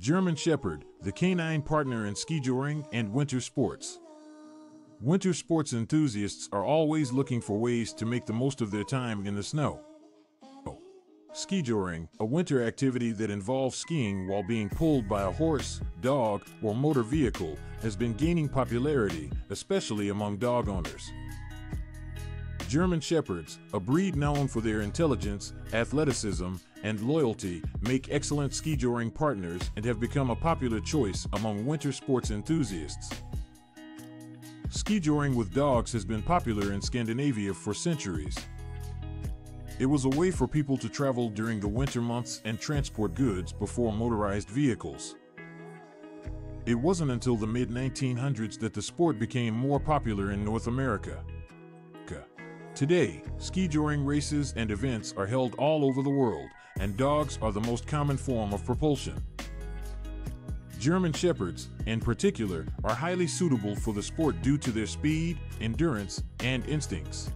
German Shepherd, the canine partner in skijoring and winter sports. Winter sports enthusiasts are always looking for ways to make the most of their time in the snow. Skijoring, a winter activity that involves skiing while being pulled by a horse, dog, or motor vehicle, has been gaining popularity, especially among dog owners. German Shepherds, a breed known for their intelligence, athleticism, and loyalty, make excellent skijoring partners and have become a popular choice among winter sports enthusiasts. Skijoring with dogs has been popular in Scandinavia for centuries. It was a way for people to travel during the winter months and transport goods before motorized vehicles. It wasn't until the mid 1900s that the sport became more popular in North America. Today, skijoring races and events are held all over the world, and dogs are the most common form of propulsion. German Shepherds, in particular, are highly suitable for the sport due to their speed, endurance, and instincts.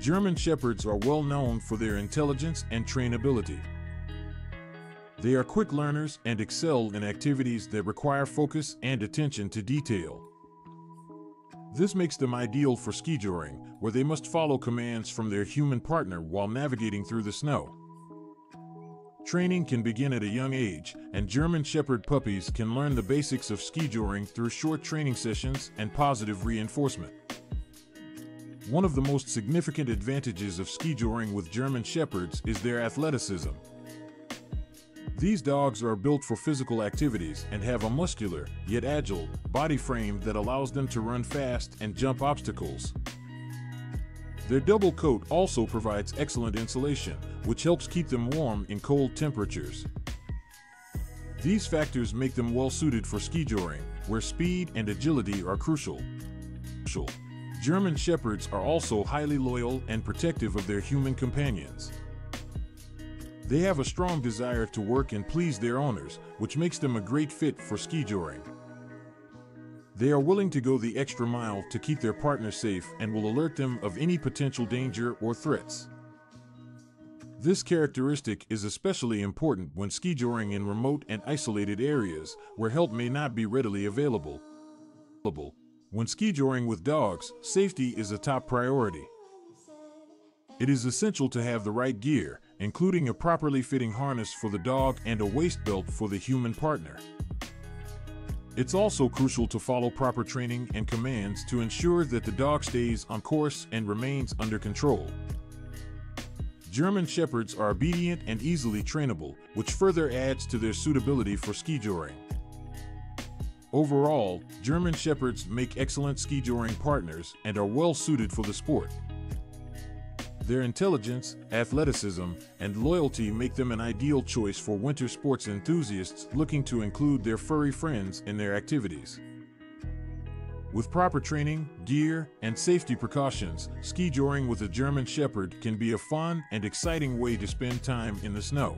German Shepherds are well known for their intelligence and trainability. They are quick learners and excel in activities that require focus and attention to detail. This makes them ideal for skijoring, where they must follow commands from their human partner while navigating through the snow. Training can begin at a young age, and German Shepherd puppies can learn the basics of skijoring through short training sessions and positive reinforcement. One of the most significant advantages of skijoring with German Shepherds is their athleticism. These dogs are built for physical activities and have a muscular, yet agile, body frame that allows them to run fast and jump obstacles. Their double coat also provides excellent insulation, which helps keep them warm in cold temperatures. These factors make them well suited for skijoring, where speed and agility are crucial. German Shepherds are also highly loyal and protective of their human companions. They have a strong desire to work and please their owners, which makes them a great fit for skijoring. They are willing to go the extra mile to keep their partner safe and will alert them of any potential danger or threats. This characteristic is especially important when skijoring in remote and isolated areas where help may not be readily available. When skijoring with dogs, safety is a top priority. It is essential to have the right gear, including a properly fitting harness for the dog and a waist belt for the human partner. It's also crucial to follow proper training and commands to ensure that the dog stays on course and remains under control. German Shepherds are obedient and easily trainable, which further adds to their suitability for skijoring. Overall, German Shepherds make excellent skijoring partners and are well suited for the sport. Their intelligence, athleticism, and loyalty make them an ideal choice for winter sports enthusiasts looking to include their furry friends in their activities. With proper training, gear, and safety precautions, skijoring with a German Shepherd can be a fun and exciting way to spend time in the snow.